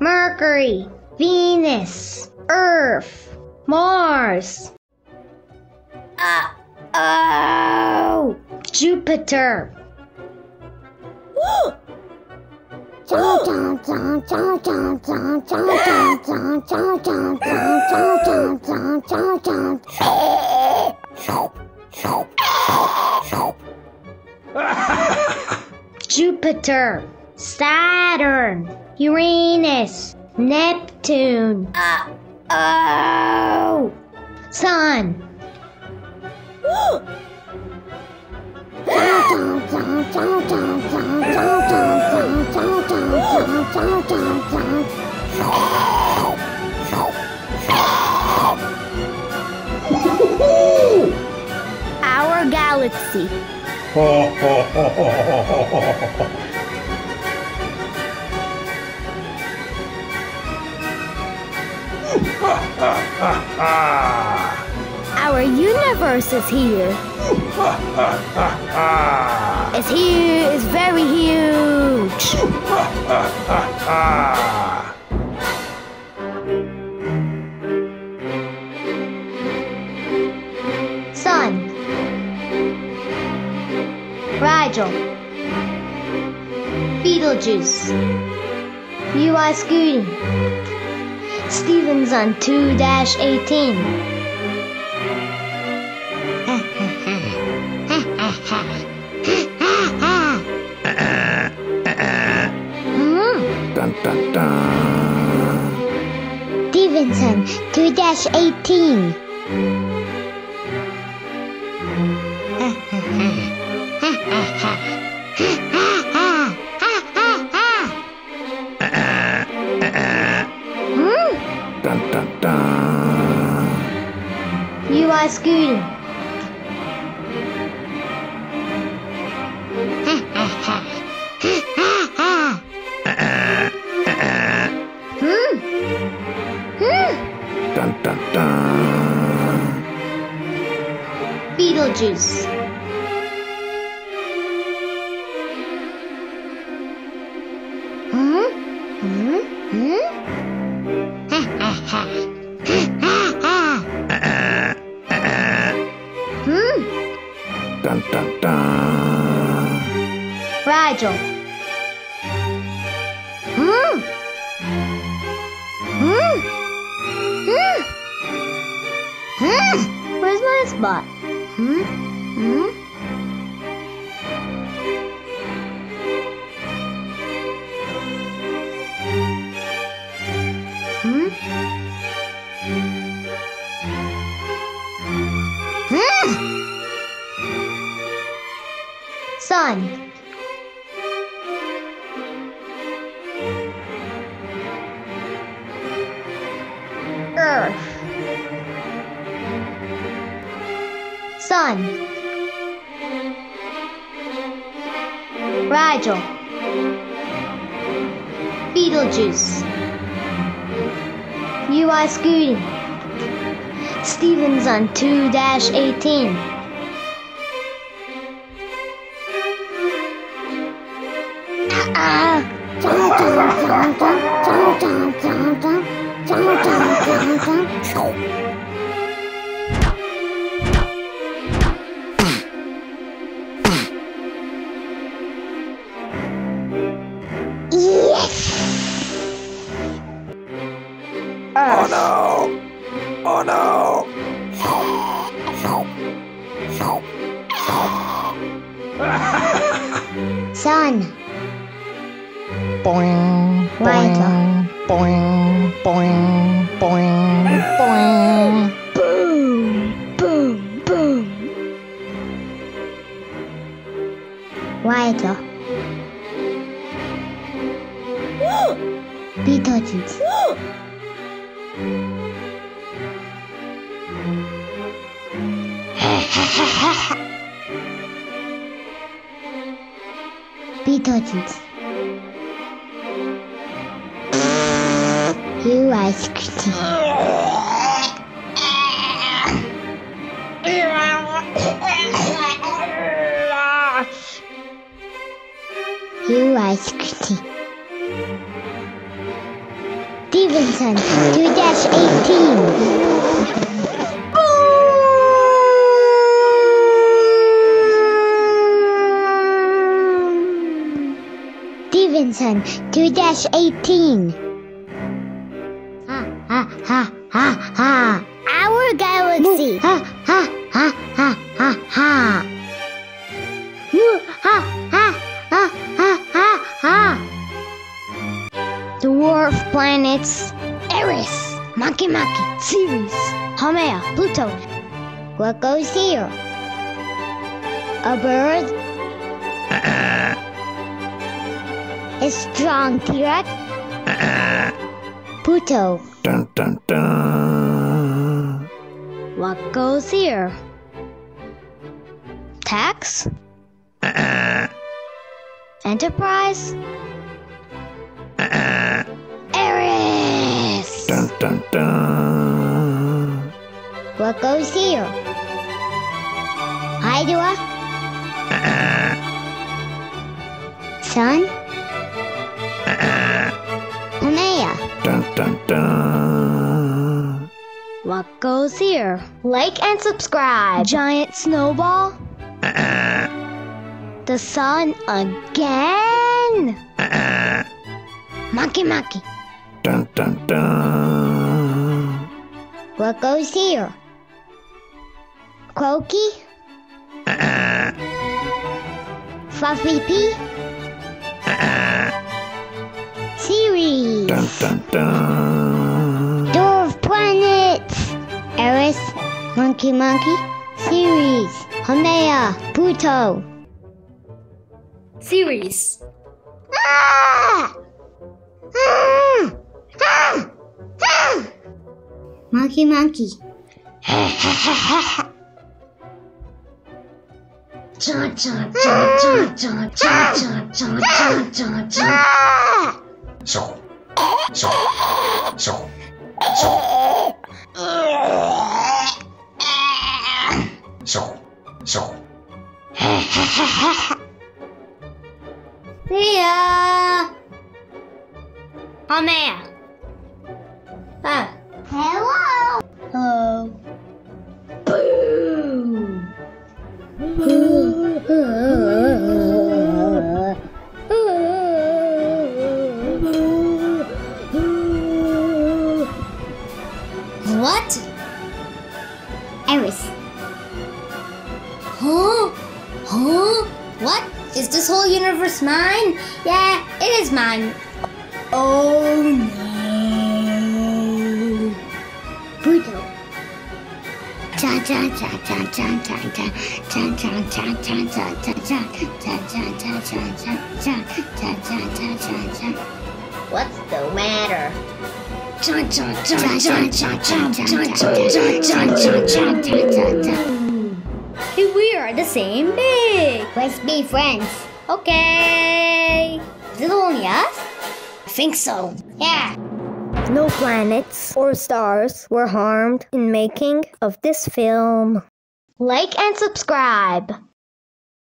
Mercury, Venus, Earth, Mars. Uh, oh, Jupiter. Jupiter, Saturn, Uranus, Neptune. Uh, oh, Sun. Our galaxy. Our universe is here. It's here, it's very huge. Sun. Rigel. Betelgeuse. UY Scuti. Stephenson 2 18. Dun dun dun. Stephenson 2 18. Dun UY Scuti. Dun dun dun. Betelgeuse. Rigel. Hmm? Hmm? Hmm? Hmm? Where's my spot? Hmm? Hmm? Hmm? Hmm? Sun. Sun. Rigel. Betelgeuse. UY Scuti. Stevens on 2 18. Ah! Oh no! Sun. Boing, boing, boing, boing, boing. Bedeutend. You ice You ice cream. Stephenson, 2 18. Robinson 2 18. Ha ha ha ha ha. Our galaxy. Ha ha ha ha ha ha. Ha ha ha ha ha ha. Dwarf planets Eris, Makemake, Ceres, Haumea, Pluto. What goes here? A bird A strong T-Rex? Pluto. Dun dun dun. What goes here? Tax? Enterprise? Eris! Dun dun dun. What goes here? Hydra? Sun? Dun dun. What goes here? Like and subscribe. Giant snowball? Uh-uh. The sun again? Uh-uh. Makemake. Dun dun dun. What goes here? Croaky? Uh-uh. Fluffy P? Ceres. Dun dun dun. Dwarf planets. Eris, Makemake, Ceres, Haumea, Pluto. Ceres. Ah! Ah! Ah! Ah! Makemake. Ah! 小虎小虎小虎小虎 Huh? Huh? What? Is this whole universe mine? Yeah, it is mine. Oh no. Pluto. What's the matter? Hey, we are the same big. Let's be friends. Okay. Is it only us? I think so. Yeah. No planets or stars were harmed in making of this film. Like and subscribe.